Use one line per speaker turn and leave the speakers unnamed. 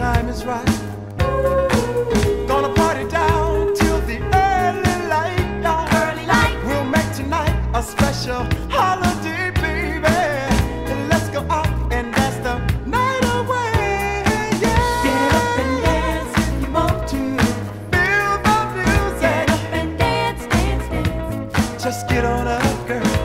time is right. Gonna party down till the early light. Down. Early light. We'll make tonight a special holiday, baby. Let's go out and dance the night away. Yeah. Get
up and dance if you want to.
Feel the music. Get up
and dance, dance, dance.
Just get on up, girl.